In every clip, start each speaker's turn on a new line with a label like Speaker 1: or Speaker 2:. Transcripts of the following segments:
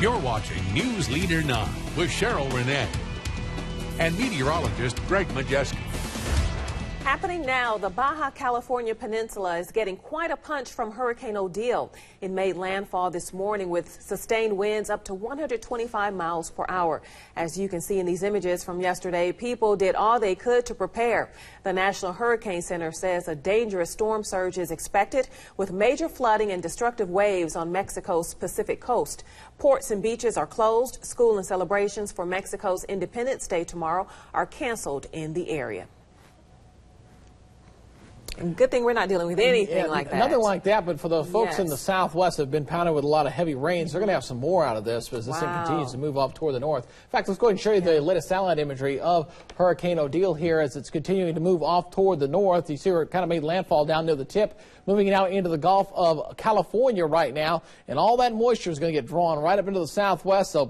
Speaker 1: You're watching News Leader 9 with Cheryl Renee and meteorologist Greg Majewski.
Speaker 2: Happening now, the Baja California Peninsula is getting quite a punch from Hurricane Odile. It made landfall this morning with sustained winds up to 125 miles per hour. As you can see in these images from yesterday, people did all they could to prepare. The National Hurricane Center says a dangerous storm surge is expected with major flooding and destructive waves on Mexico's Pacific coast. Ports and beaches are closed. School and celebrations for Mexico's Independence Day tomorrow are canceled in the area. Good thing we're not dealing with anything
Speaker 3: Yeah,
Speaker 2: like that.
Speaker 3: Nothing like that, but for the folks in the southwest that have been pounded with a lot of heavy rains, they're going to have some more out of this as this thing continues to move off toward the north. In fact, let's go ahead and show you the latest satellite imagery of Hurricane Odile here as it's continuing to move off toward the north. You see where it kind of made landfall down near the tip, moving now into the Gulf of California right now, and all that moisture is going to get drawn right up into the southwest, so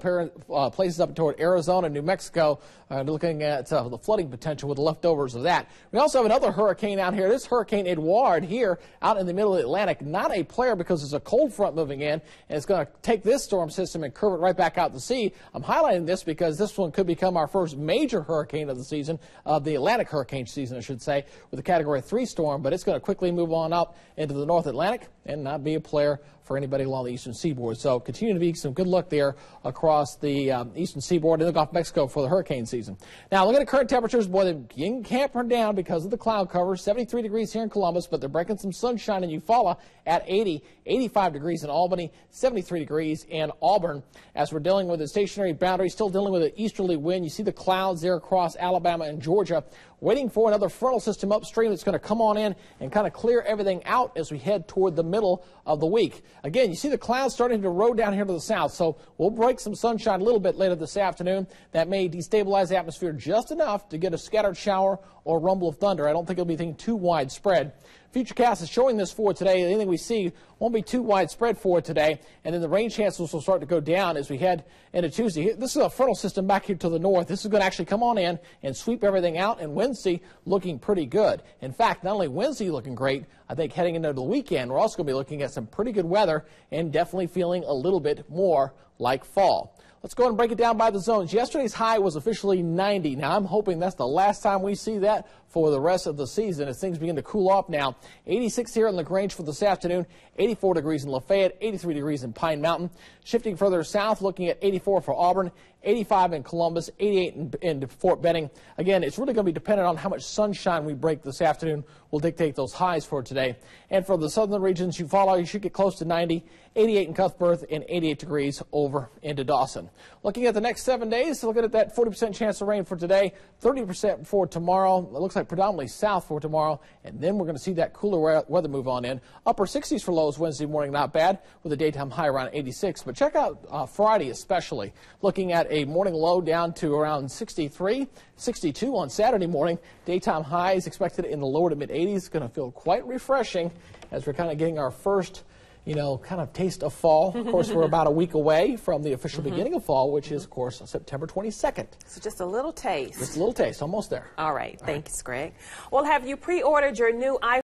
Speaker 3: uh, places up toward Arizona, New Mexico, uh, looking at uh, the flooding potential with the leftovers of that. We also have another hurricane out here. This Hurricane Edouard here out in the middle of the Atlantic. Not a player because there's a cold front moving in, and it's going to take this storm system and curve it right back out to sea. I'm highlighting this because this one could become our first major hurricane of the season, of the Atlantic hurricane season, I should say, with a Category 3 storm, but it's going to quickly move on up into the North Atlantic and not be a player for anybody along the eastern seaboard. So continue to be some good luck there across the um, eastern seaboard and the Gulf of Mexico for the hurricane season. Now, look at the current temperatures. Boy, they're getting campered down because of the cloud cover. 73 degrees here in Columbus, but they're breaking some sunshine in Eufaula at 80, 85 degrees in Albany, 73 degrees in Auburn. As we're dealing with a stationary boundary, still dealing with an easterly wind. You see the clouds there across Alabama and Georgia, waiting for another frontal system upstream that's going to come on in and kind of clear everything out as we head toward the middle of the week. Again, you see the clouds starting to roll down here to the south, so we'll break some sunshine a little bit later this afternoon. That may destabilize the atmosphere just enough to get a scattered shower or rumble of thunder. I don't think it'll be anything too widespread spread. Futurecast is showing this for today. Anything we see won't be too widespread for today. And then the rain chances will start to go down as we head into Tuesday. This is a frontal system back here to the north. This is going to actually come on in and sweep everything out. And Wednesday looking pretty good. In fact, not only Wednesday looking great, I think heading into the weekend, we're also going to be looking at some pretty good weather and definitely feeling a little bit more like fall. Let's go ahead and break it down by the zones. Yesterday's high was officially 90. Now, I'm hoping that's the last time we see that for the rest of the season as things begin to cool off now. 86 here in LaGrange for this afternoon, 84 degrees in Lafayette, 83 degrees in Pine Mountain. Shifting further south, looking at 84 for Auburn, 85 in Columbus, 88 in, in Fort Benning. Again, it's really going to be dependent on how much sunshine we break this afternoon will dictate those highs for today. And for the southern regions Eufaula, you should get close to 90, 88 in Cuthbert, and 88 degrees over into Dawson. Looking at the next seven days, looking at that 40% chance of rain for today, 30% for tomorrow. It looks like predominantly south for tomorrow, and then we're going to see that cooler weather move on in. Upper 60s for lows Wednesday morning, not bad, with a daytime high around 86. But check out uh, Friday especially, looking at a morning low down to around 63, 62 on Saturday morning. Daytime highs expected in the lower to mid 80s. Going to feel quite refreshing as we're kind of getting our first you know, kind of taste of fall. Of course, we're about a week away from the official beginning of fall, which is, of course, September 22nd.
Speaker 2: So just a little taste.
Speaker 3: Just a little taste, almost there.
Speaker 2: All right. Thanks, Greg. Well, have you pre-ordered your new iPhone?